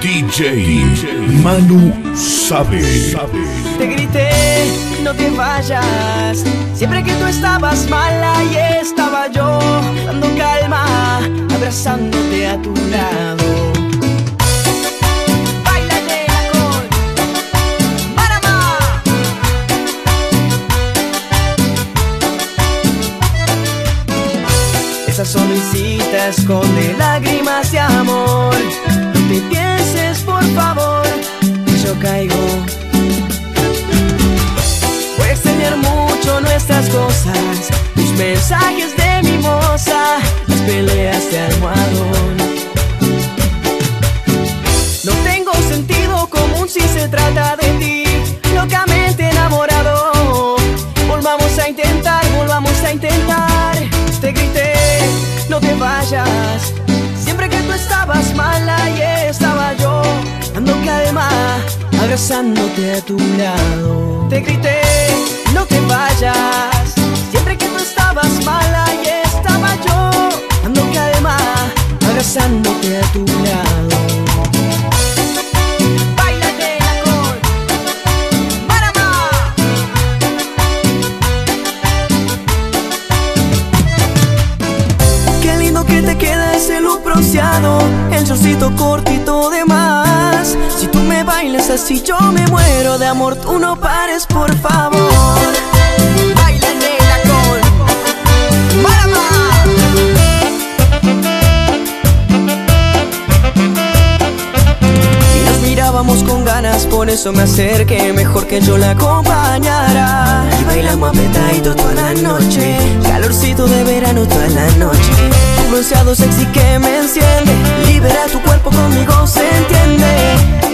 DJ Manu sabe. Te grité, no te vayas. Siempre que tú estabas mala y estaba yo dando calma, abrazándote a tu lado. Báilale con Marama. Esa sonrisita esconde lágrimas de amor. Favor, yo caigo. A extrañar mucho nuestras cosas, tus mensajes de mimosa, las peleas de almohadón. No tengo sentido común si se trata de ti, locamente enamorado. Volvamos a intentar, volvamos a intentar. Te grité, no te vayas. Siempre que tú estabas mala y estaba a tu lado. Te grité, no te vayas. Siempre que tú estabas mala y estaba yo dando calma, abrazándote a tu lado. Qué lindo que te queda ese look bronceado El shortcito cortito de más Bailas así yo me muero de amor. Tú no pares por favor. Baila nena con Marama Y nos mirábamos con ganas, por eso me acerqué. Mejor que yo la acompañara. Y bailamos apretadito toda la noche. Calorcito de verano toda la noche. Un bronceado sexy que me enciende. Libera tu cuerpo conmigo, se entiende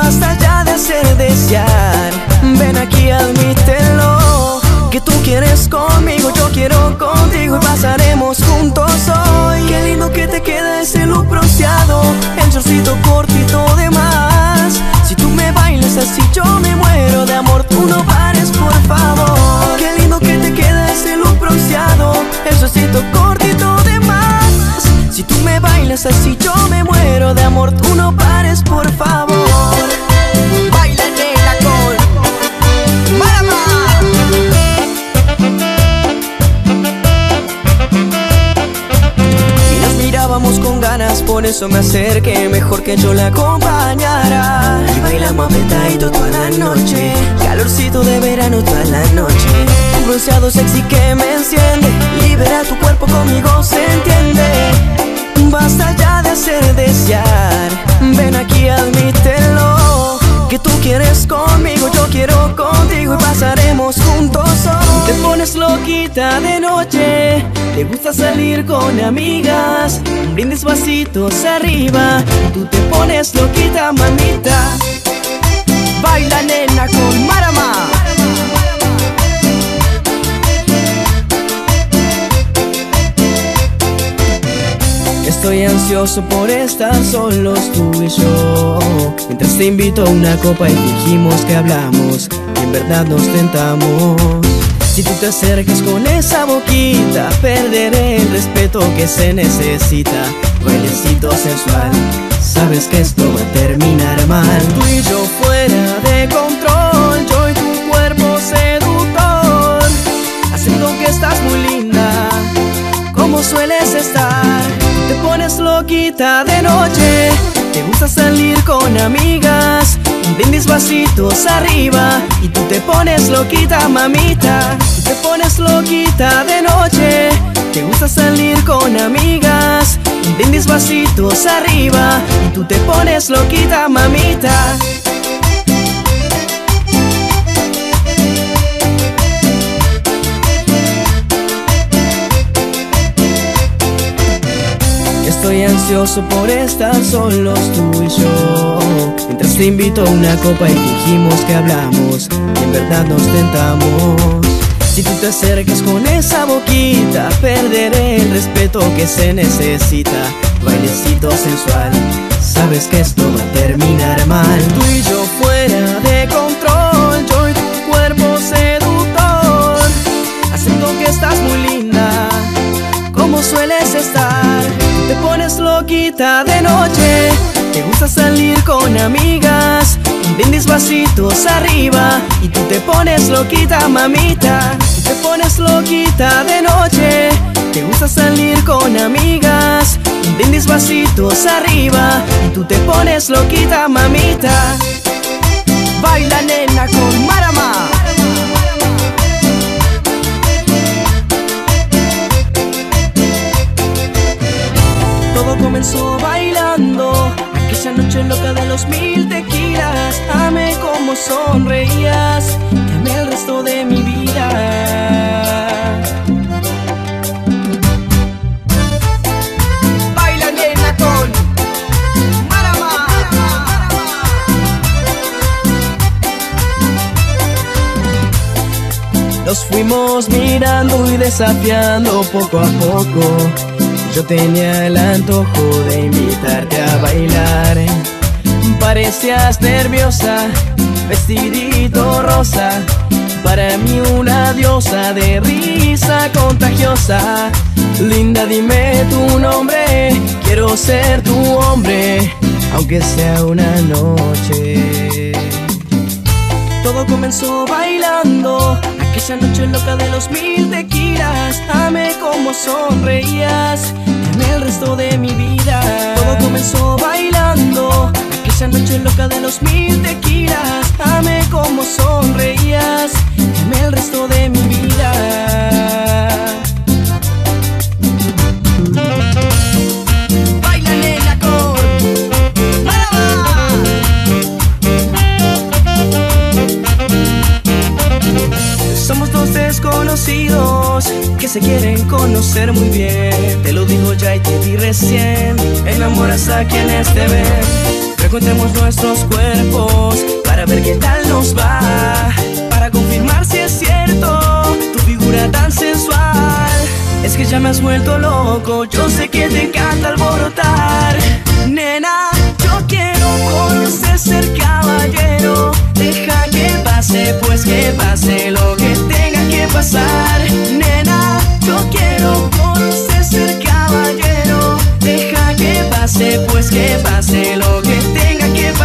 Basta ya de hacer desear. Ven aquí, admítelo Que tú quieres conmigo, yo quiero contigo Y pasaremos juntos hoy. Qué lindo que te queda ese look bronceado El shortcito cortito de más. Si tú me bailas así yo me muero de amor Tú no pares por favor. Qué lindo que te queda ese look bronceado El shortcito cortito de más. Si tú me bailas así yo me muero de amor Tú no eso me acerqué Mejor que yo la acompañara. Y bailamos apretadito toda la noche Calorcito de verano toda la noche. Un bronceado sexy que me enciende Libera tu cuerpo conmigo, se entiende. Basta ya de hacer desear quieres conmigo, yo quiero contigo Y pasaremos juntos hoy. Te pones loquita de noche Te gusta salir con amigas Un brindis vasitos arriba Tú te pones loquita, mamita. Baila nena con Marama ansioso por estar solos tú y yo. Mientras te invito a una copa y dijimos que hablamos Y en verdad nos tentamos. Si tú te acercas con esa boquita Perderé el respeto que se necesita. Bailecito sensual Sabes que esto va a terminar mal. Tú y yo fuera de control Yo y tu cuerpo seductor. Haciendo que estás muy linda como sueles estar pones loquita de noche. Te gusta salir con amigas brindis vasitos arriba. Y tú te pones loquita mamita. Te pones loquita de noche. Te gusta salir con amigas brindis vasitos arriba. Y tú te pones loquita mamita Estoy ansioso por estar solos tú y yo. Mientras te invito a una copa y dijimos que hablamos Y en verdad nos tentamos. Si tú te acercas con esa boquita Perderé el respeto que se necesita. Bailecito sensual Sabes que esto va a terminar mal. Tú y yo arriba y tú te pones loquita, mamita. Tú te pones loquita de noche. Te gusta salir con amigas. Un brindis pasitos arriba y tú te pones loquita, mamita. Sonreías Te amé el resto de mi vida. Baila nena con Marama. Nos fuimos mirando y desafiando poco a poco. Yo tenía el antojo de invitarte a bailar. Parecías nerviosa, vestidito rosa. Para mí una diosa de risa contagiosa. Linda, dime tu nombre, quiero ser tu hombre, aunque sea una noche. Todo comenzó bailando, aquella noche loca de los mil tequilas. Amé como sonreías, amé el resto de mi vida. Todo comenzó bailando, aquella noche loca de los mil tequilas. Amé como sonreías, amé el resto de mi vida. Somos dos desconocidos que se quieren conocer muy bien. Ya y te di recién. Enamoras a quienes te ven. Frecuentemos nuestros cuerpos para ver qué tal nos va. Para confirmar si es cierto tu figura tan sensual. Es que ya me has vuelto loco. Yo sé que te encanta alborotar.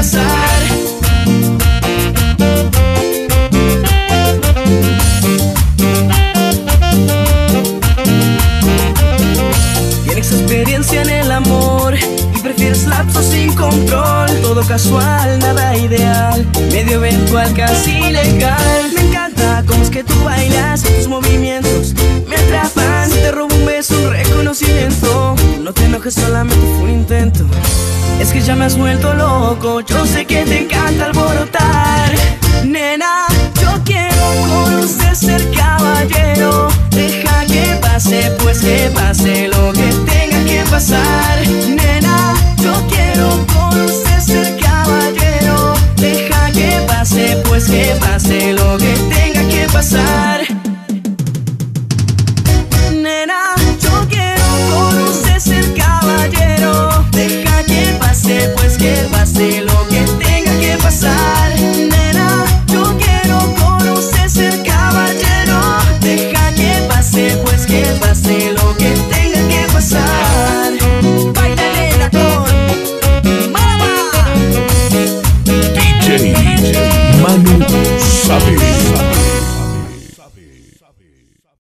Pasar. Tienes experiencia en el amor y prefieres lapsos sin control. Todo casual, nada ideal, medio eventual, casi que ya me has vuelto loco, yo sé que te encanta alborotar.